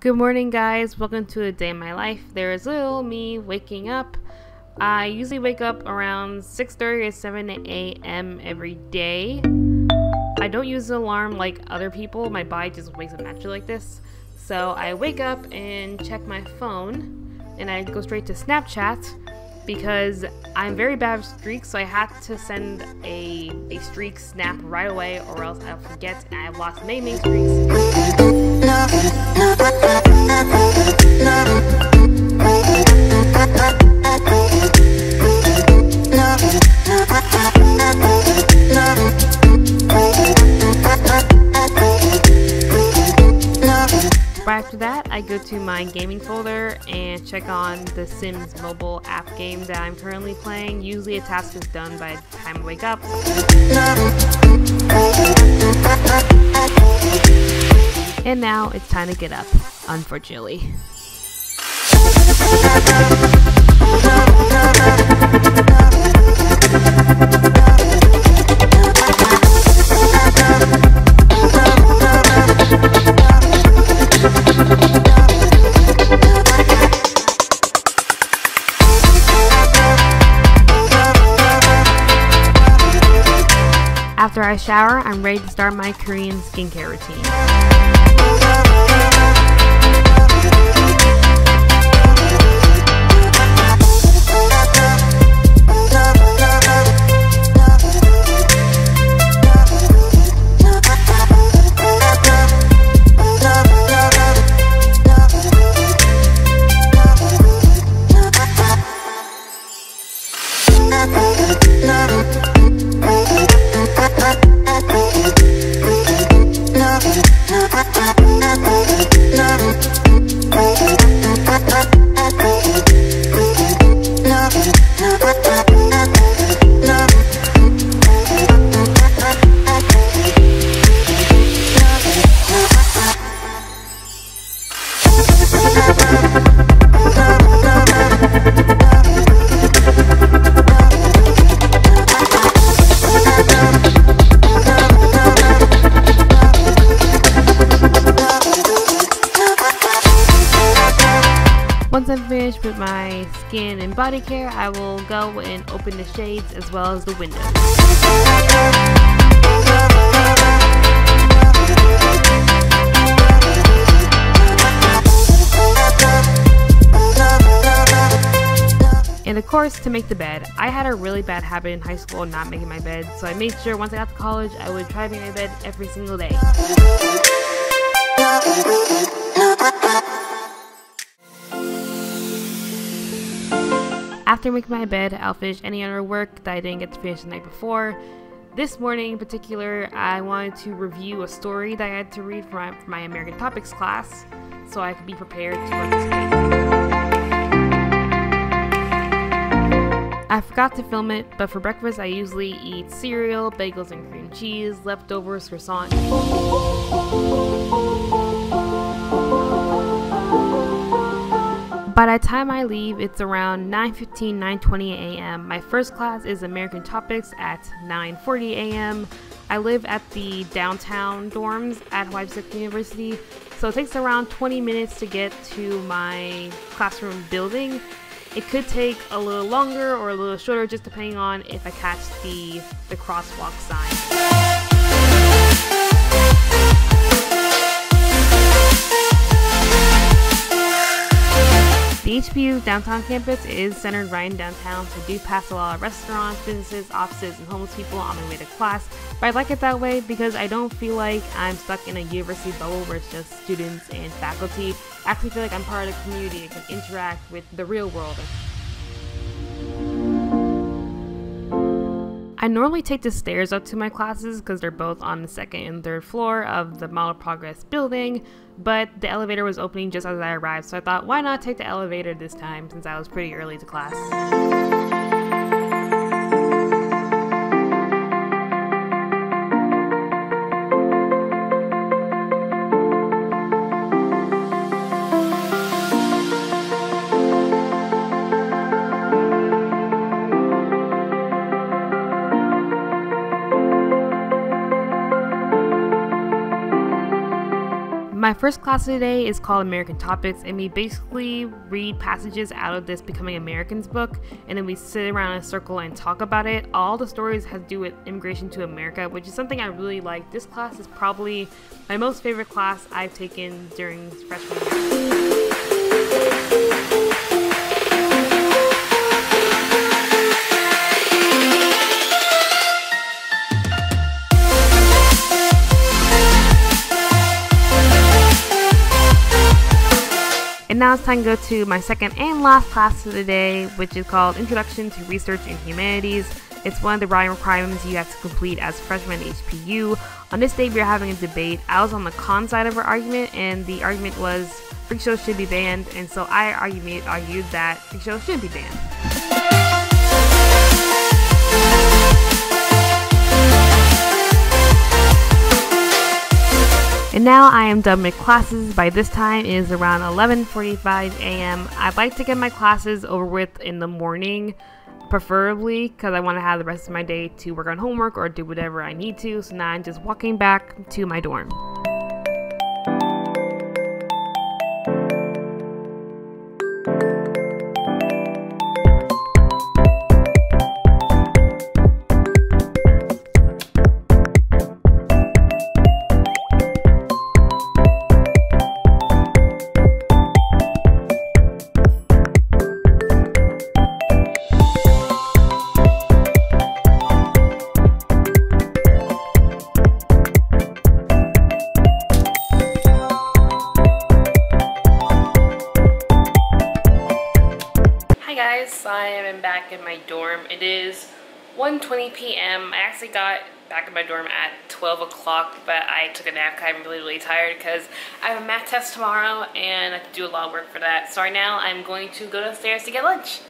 Good morning, guys. Welcome to a day in my life. There is little me waking up. I usually wake up around 6:30 or 7 a.m. every day. I don't use an alarm like other people. My body just wakes up naturally like this. So I wake up and check my phone, and I go straight to Snapchat because I'm very bad with streaks. So I had to send a a streak snap right away, or else I'll forget. And I've lost many many streaks. Go to my gaming folder and check on the Sims mobile app game that I'm currently playing. Usually a task is done by the time I wake up. And now it's time to get up, unfortunately. After I shower, I'm ready to start my Korean skincare routine. Thank you. Body care, I will go and open the shades as well as the windows. And of course, to make the bed. I had a really bad habit in high school not making my bed, so I made sure once I got to college, I would try to make my bed every single day. After making my bed, I'll finish any other work that I didn't get to finish the night before. This morning in particular, I wanted to review a story that I had to read for my, for my American Topics class so I could be prepared to participate. I forgot to film it, but for breakfast I usually eat cereal, bagels and cream cheese, leftovers, croissant. By the time I leave, it's around 9:15, 9:20 a.m. My first class is American Topics at 9:40 a.m. I live at the downtown dorms at Hawaii University, so it takes around 20 minutes to get to my classroom building. It could take a little longer or a little shorter, just depending on if I catch the the crosswalk sign. The downtown campus is centered right in downtown, so do pass a lot of restaurants, businesses, offices, and homeless people on my way to class. But I like it that way because I don't feel like I'm stuck in a university bubble where it's just students and faculty. I actually feel like I'm part of the community and can interact with the real world. I normally take the stairs up to my classes because they're both on the second and third floor of the Model Progress building, but the elevator was opening just as I arrived, so I thought, why not take the elevator this time since I was pretty early to class. First class today is called American Topics, and we basically read passages out of this Becoming Americans book, and then we sit around in a circle and talk about it. All the stories have to do with immigration to America, which is something I really like. This class is probably my most favorite class I've taken during freshman year. Now it's time to go to my second and last class of the day, which is called Introduction to Research in Humanities. It's one of the writing requirements you have to complete as freshman HPU. On this day, we are having a debate. I was on the con side of our argument, and the argument was freak shows should be banned, and so I argued, argued that freak shows should be banned. And now I am done with classes. By this time it is around 11:45 a.m. I'd like to get my classes over with in the morning, preferably because I want to have the rest of my day to work on homework or do whatever I need to. So now I'm just walking back to my dorm. Back in my dorm. It is 1.20 p.m. I actually got back in my dorm at 12 o'clock, but I took a nap I'm really, really tired because I have a math test tomorrow and I have to do a lot of work for that. So right now I'm going to go downstairs to get lunch.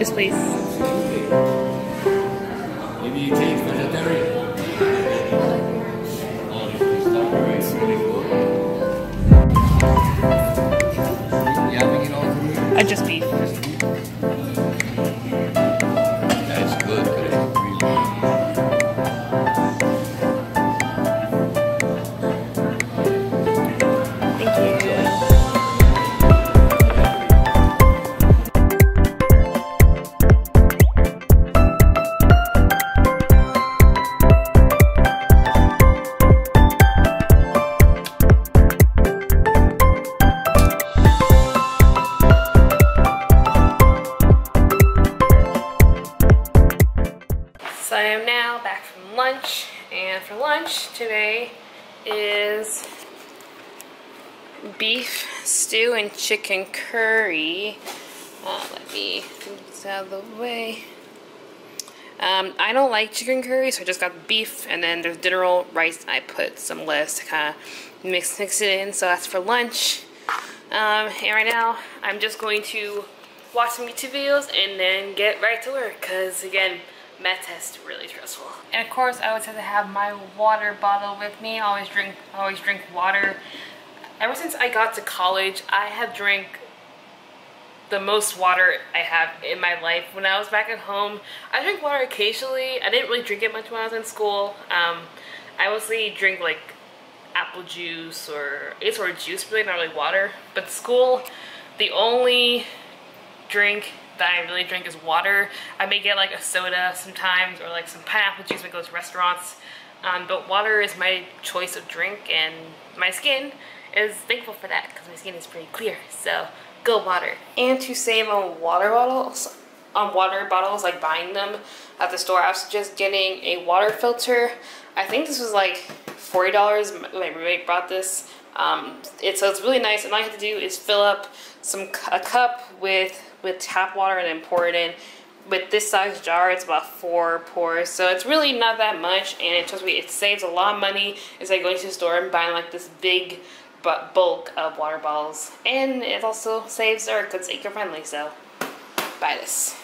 This place. Beef stew and chicken curry. Uh, let me get this out of the way. Um, I don't like chicken curry, so I just got beef, and then there's dinner roll, rice. I put some lettuce to kind of mix, mix it in, so that's for lunch. Um, and right now, I'm just going to watch some YouTube videos and then get right to work, because again, math test really stressful. And of course, I always have to have my water bottle with me. I always drink, always drink water. Ever since I got to college, I have drank the most water I have in my life. When I was back at home, I drink water occasionally. I didn't really drink it much when I was in school. Um, I mostly drink like apple juice or any sort of juice, really not really water. But school, the only drink that I really drink is water. I may get like a soda sometimes or like some pineapple juice when I go to restaurants. Um, but water is my choice of drink and my skin is thankful for that because my skin is pretty clear. So go water. And to save on water bottles, on water bottles, like buying them at the store, I was just getting a water filter. I think this was like $40. My roommate brought this. Um, it, so it's really nice. And all you have to do is fill up some a cup with with tap water and then pour it in. With this size jar, it's about four pours, so it's really not that much, and it trust me, it saves a lot of money. It's like going to the store and buying like this big but bulk of water bottles. And it also saves Earth, it's eco-friendly, so buy this.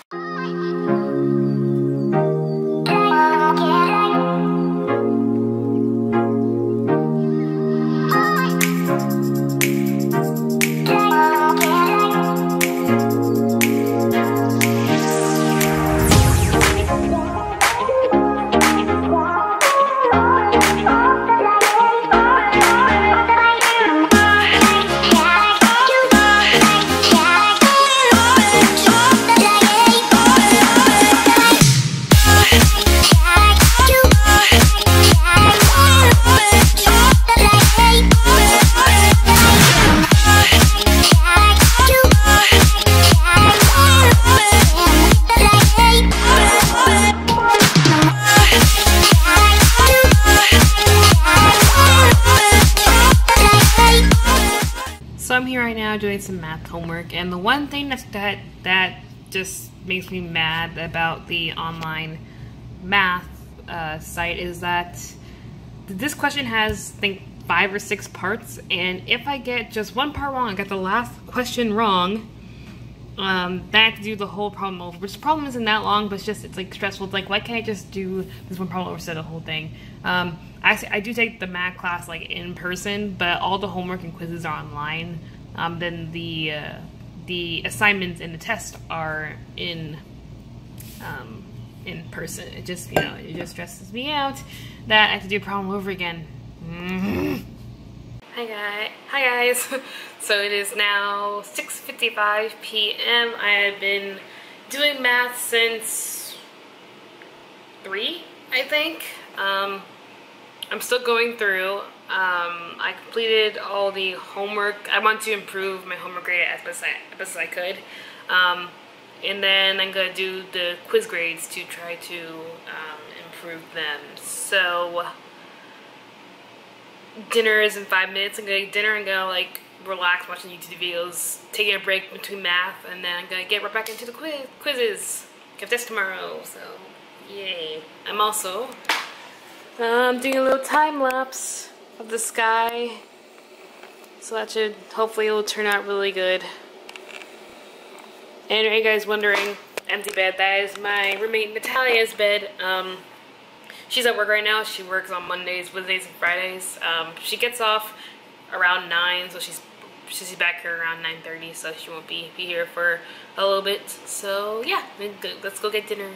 Makes me mad about the online math uh, site is that this question has, I think, five or six parts, and if I get just one part wrong, I get the last question wrong, um, then I have to do the whole problem over. Which the problem isn't that long, but it's just it's like stressful. It's like why can't I just do this one problem over instead of the whole thing? Um, actually, I do take the math class like in person, but all the homework and quizzes are online. Um, then the uh, the assignments and the tests are in um, in person. It just you know it just stresses me out that I have to do a problem over again. Hi guys. Hi guys. so it is now 6:55 p.m. I have been doing math since three, I think. Um, I'm still going through. Um, I completed all the homework. I want to improve my homework grade as best, I, as best I could. Um, and then I'm going to do the quiz grades to try to um, improve them. So, dinner is in five minutes. I'm going to eat dinner and go like relax watching YouTube videos, taking a break between math, and then I'm going to get right back into the quiz quizzes. Get this tomorrow, so yay. I'm also um, doing a little time lapse of the sky. So that should, hopefully it will turn out really good. And are you guys wondering, empty bed, that is my roommate Natalia's bed. Um, she's at work right now. She works on Mondays, Wednesdays, and Fridays. Um, she gets off around 9, so she's she's back here around 9.30, so she won't be, be here for a little bit. So yeah, let's go get dinner.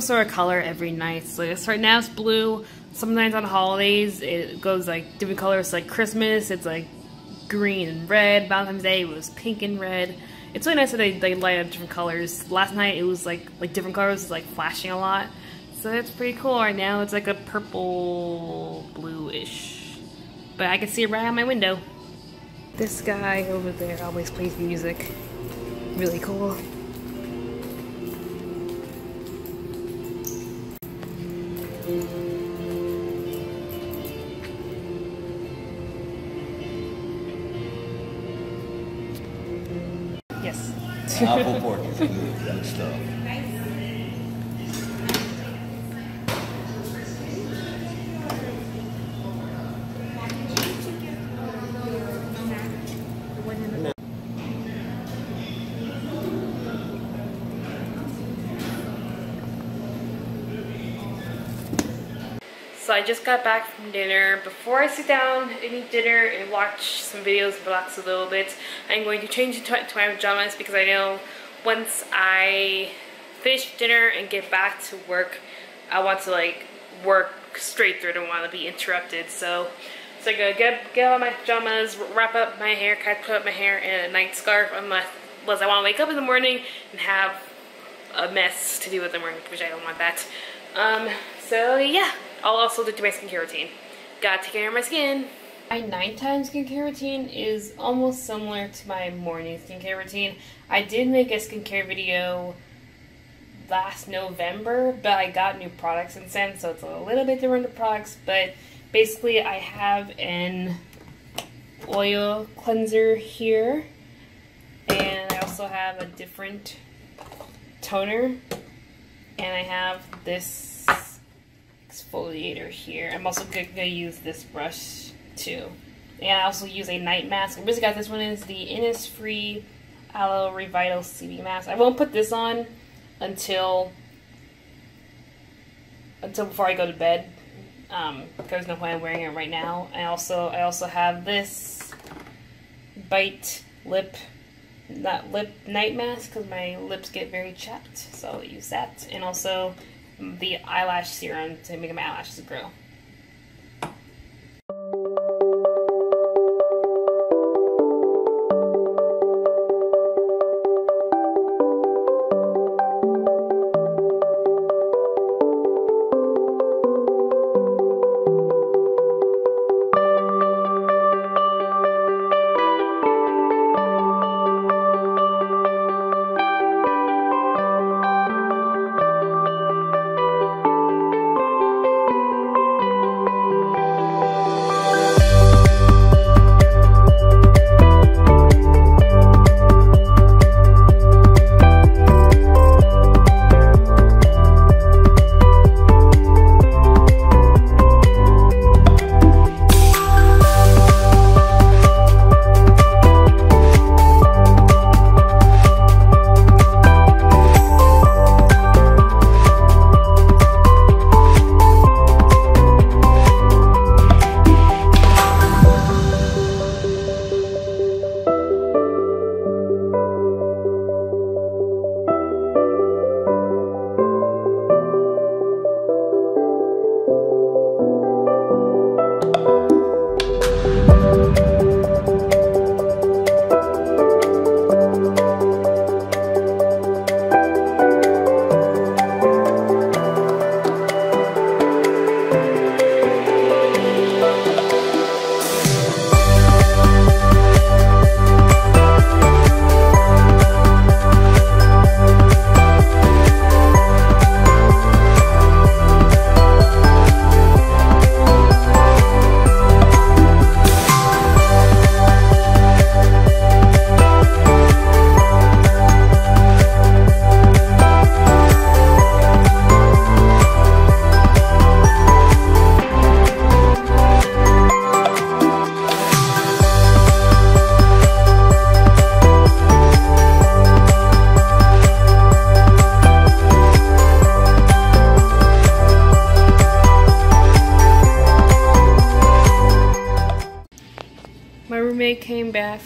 Some sort of color every night. So it's, right now it's blue. Sometimes on holidays it goes like different colors. Like Christmas, it's like green and red. Valentine's Day was pink and red. It's really nice that they, they light up different colors. Last night it was like like different colors, like flashing a lot. So it's pretty cool. Right now it's like a purple bluish. But I can see it right out my window. This guy over there always plays music really cool. Apple pork is good, good stuff. So I just got back from dinner. Before I sit down and eat dinner and watch some videos and relax a little bit, I'm going to change into my pajamas because I know once I finish dinner and get back to work, I want to like work straight through. I don't want to be interrupted. So, so I go get get on my pajamas, wrap up my hair, cut put up my hair in a night scarf, unless, I want to wake up in the morning and have a mess to do with the morning, which I don't want that. Um, so yeah, I'll also do my skincare routine. Gotta take care of my skin. My nighttime skincare routine is almost similar to my morning skincare routine. I did make a skincare video last November, but I got new products since so it's a little bit different the products, but basically I have an oil cleanser here, and I also have a different toner, and I have this exfoliator here. I'm also going to use this brush too. And I also use a night mask. I basically got this one is the Innisfree Aloe Revital CB mask. I won't put this on until until before I go to bed. Um, there's no point in wearing it right now. I also I also have this Bite Lip that lip night mask because my lips get very chapped, so I'll use that. And also the eyelash serum to make my eyelashes grow.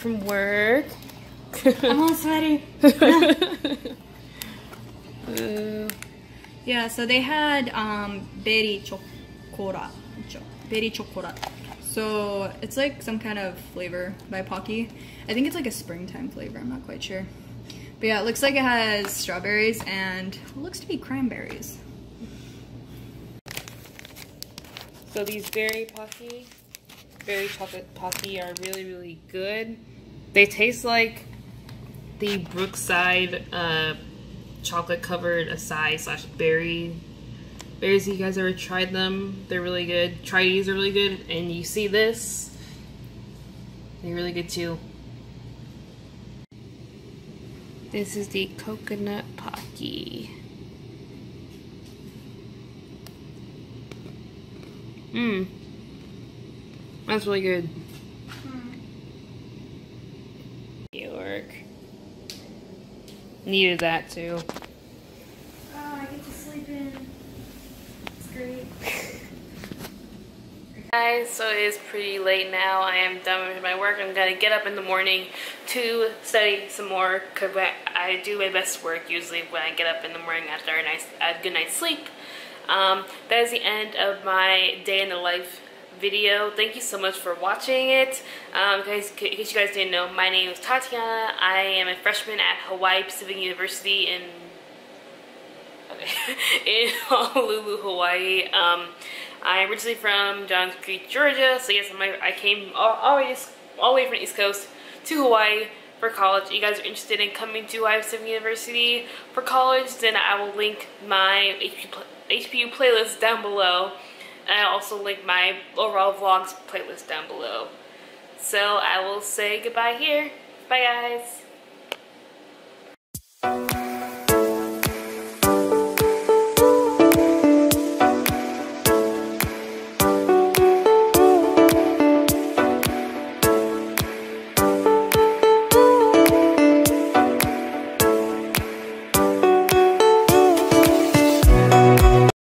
From work. I'm all sweaty. uh, yeah, so they had um, berry chocolate. Berry chocolate. So it's like some kind of flavor by Pocky. I think it's like a springtime flavor, I'm not quite sure. But yeah, it looks like it has strawberries and looks to be cranberries. So these berry Pocky berry chocolate pocky are really, really good. They taste like the Brookside uh, chocolate covered acai slash berry berries. You guys ever tried them? They're really good. Try these, are really good. And you see this, they're really good too. This is the coconut pocky. Mmm. That's really good. Needed that too. Oh, I get to sleep in. It's great. guys so it is pretty late now i am done with my work i'm gonna get up in the morning to study some more because i do my best work usually when i get up in the morning after a nice a good night's sleep um, that is the end of my day in the life video. Thank you so much for watching it. Um, guys, in case you guys didn't know my name is tatiana. I am a freshman at hawaii pacific university in in honolulu hawaii. Um, I'm originally from Johns Creek, Georgia, so yes, I came all, all, way, all the way from the East Coast to Hawaii for college. If you guys are interested in coming to Hawaii Pacific University for college, then I will link my HPU playlist down below. And I'll also link my overall vlogs playlist down below. So I will say goodbye here. Bye guys.